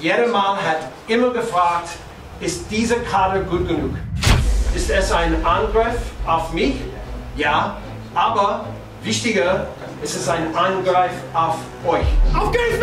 jeder Mal hat immer gefragt, ist diese Karte gut genug? Ist es ein Angriff auf mich? Ja, aber wichtiger ist es ein Angriff auf euch. Auf geht's,